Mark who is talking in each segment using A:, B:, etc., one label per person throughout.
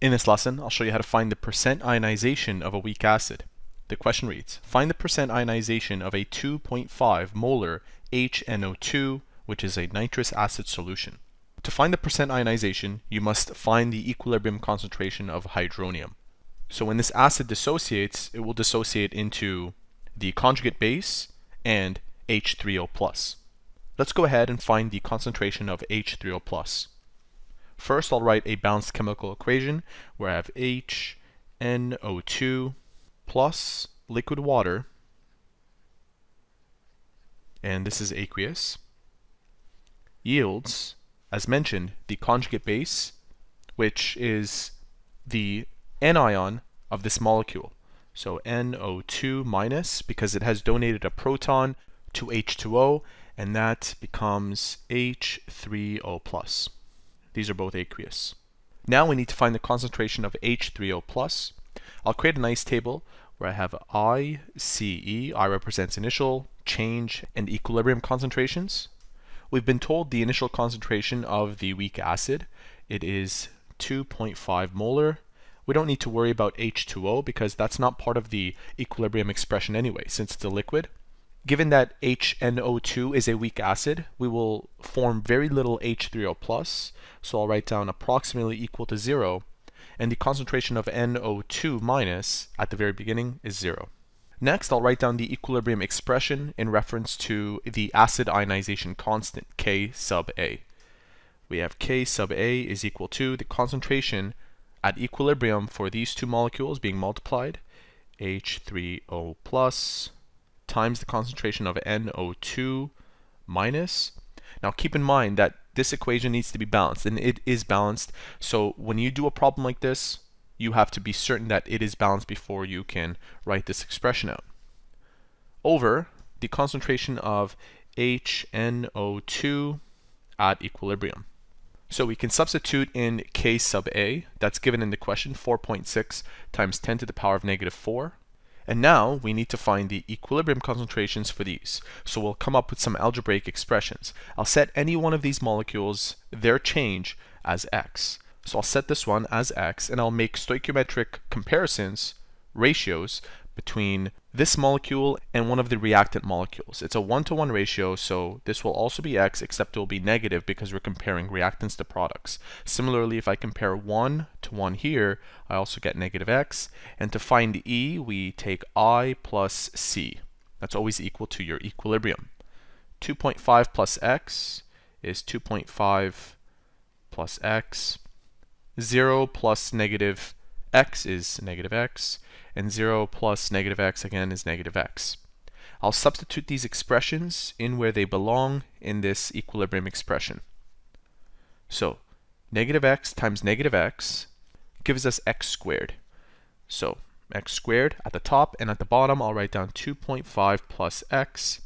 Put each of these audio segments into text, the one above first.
A: In this lesson, I'll show you how to find the percent ionization of a weak acid. The question reads, find the percent ionization of a 2.5 molar HNO2, which is a nitrous acid solution. To find the percent ionization, you must find the equilibrium concentration of hydronium. So when this acid dissociates, it will dissociate into the conjugate base and H3O+. Let's go ahead and find the concentration of H3O+. First, I'll write a balanced chemical equation where I have HNO2 plus liquid water, and this is aqueous, yields, as mentioned, the conjugate base, which is the anion of this molecule. So NO2 minus, because it has donated a proton to H2O, and that becomes H3O plus. These are both aqueous. Now we need to find the concentration of H3O+. plus. I'll create a nice table where I have ICE, I represents initial, change, and equilibrium concentrations. We've been told the initial concentration of the weak acid. It is 2.5 molar. We don't need to worry about H2O because that's not part of the equilibrium expression anyway, since it's a liquid. Given that HNO2 is a weak acid, we will form very little H3O+, so I'll write down approximately equal to 0, and the concentration of NO2 minus at the very beginning is 0. Next, I'll write down the equilibrium expression in reference to the acid ionization constant, K sub A. We have K sub A is equal to the concentration at equilibrium for these two molecules being multiplied, H3O plus times the concentration of NO2 minus. Now keep in mind that this equation needs to be balanced, and it is balanced. So when you do a problem like this, you have to be certain that it is balanced before you can write this expression out. Over the concentration of HNO2 at equilibrium. So we can substitute in K sub A, that's given in the question, 4.6 times 10 to the power of negative 4. And now we need to find the equilibrium concentrations for these. So we'll come up with some algebraic expressions. I'll set any one of these molecules, their change, as x. So I'll set this one as x, and I'll make stoichiometric comparisons, ratios, between this molecule and one of the reactant molecules. It's a one-to-one -one ratio, so this will also be x, except it will be negative because we're comparing reactants to products. Similarly, if I compare 1 to 1 here, I also get negative x. And to find E, we take I plus C. That's always equal to your equilibrium. 2.5 plus x is 2.5 plus x. 0 plus negative x is negative x, and 0 plus negative x again is negative x. I'll substitute these expressions in where they belong in this equilibrium expression. So, negative x times negative x gives us x squared. So, x squared at the top and at the bottom I'll write down 2.5 plus x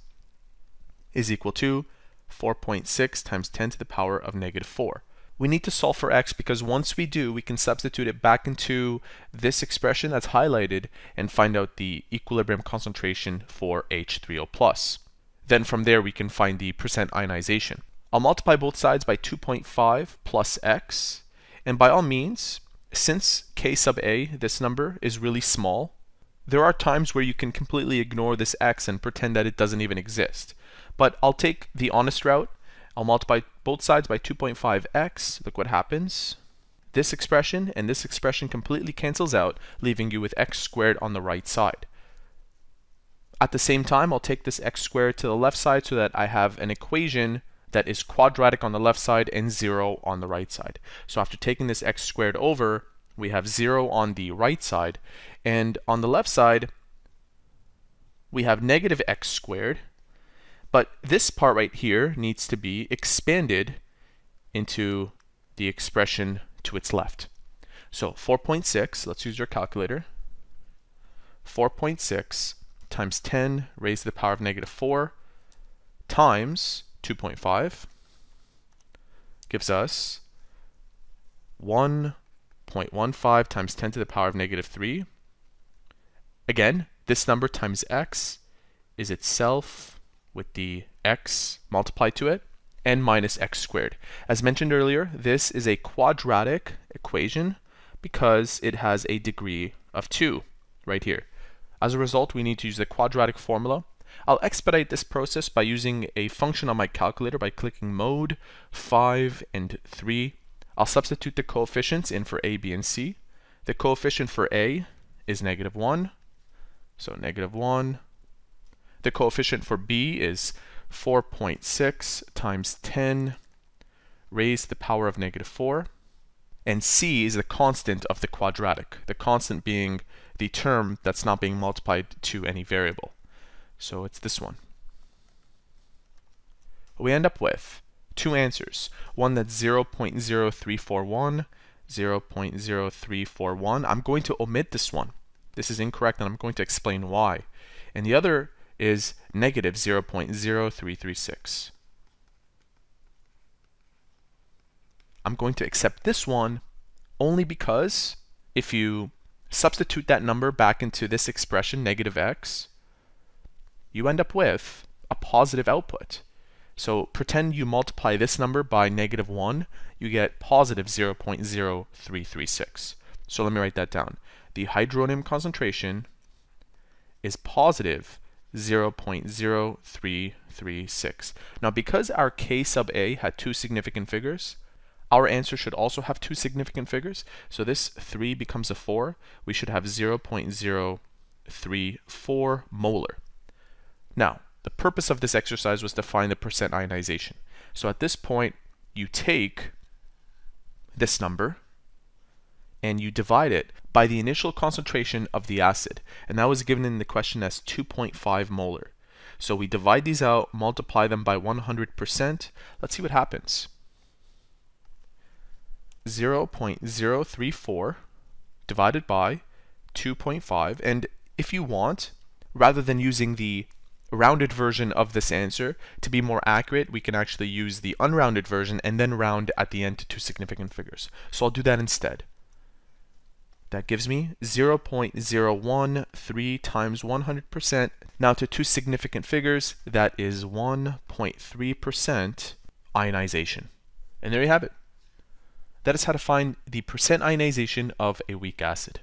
A: is equal to 4.6 times 10 to the power of negative 4 we need to solve for x because once we do, we can substitute it back into this expression that's highlighted and find out the equilibrium concentration for H3O+. Then from there, we can find the percent ionization. I'll multiply both sides by 2.5 plus x, and by all means, since k sub a, this number, is really small, there are times where you can completely ignore this x and pretend that it doesn't even exist. But I'll take the honest route I'll multiply both sides by 2.5x. Look what happens. This expression and this expression completely cancels out, leaving you with x squared on the right side. At the same time, I'll take this x squared to the left side so that I have an equation that is quadratic on the left side and 0 on the right side. So after taking this x squared over, we have 0 on the right side. And on the left side, we have negative x squared, but this part right here needs to be expanded into the expression to its left. So 4.6, let's use your calculator. 4.6 times 10 raised to the power of negative 4 times 2.5 gives us 1.15 times 10 to the power of negative 3. Again, this number times x is itself with the x multiplied to it and minus x squared. As mentioned earlier, this is a quadratic equation, Because it has a degree of 2 right here. As a result, we need to use the quadratic formula. I'll expedite this process by using a function on my calculator by clicking mode, 5, and 3. I'll substitute the coefficients in for a, b, and c. The coefficient for a is negative 1, so negative 1. The coefficient for b is 4.6 times 10 raised to the power of negative 4. And c is the constant of the quadratic, the constant being the term that's not being multiplied to any variable. So it's this one. We end up with two answers. One that's 0.0341, 0.0341. I'm going to omit this one. This is incorrect and I'm going to explain why. And the other is negative 0.0336. I'm going to accept this one only because if you substitute that number back into this expression, negative x, you end up with a positive output. So pretend you multiply this number by negative 1, you get positive 0.0336. So let me write that down. The hydronium concentration is positive 0.0336. Now because our K sub A had two significant figures, our answer should also have two significant figures. So this 3 becomes a 4. We should have 0.034 molar. Now, the purpose of this exercise was to find the percent ionization. So at this point, you take this number and you divide it by the initial concentration of the acid. And that was given in the question as 2.5 molar. So we divide these out, multiply them by 100%. Let's see what happens. 0.034 divided by 2.5. And if you want, rather than using the rounded version of this answer, to be more accurate, we can actually use the unrounded version and then round at the end to two significant figures. So I'll do that instead. That gives me 0.013 times 100%. Now to two significant figures, that is 1.3% ionization. And there you have it. That is how to find the percent ionization of a weak acid.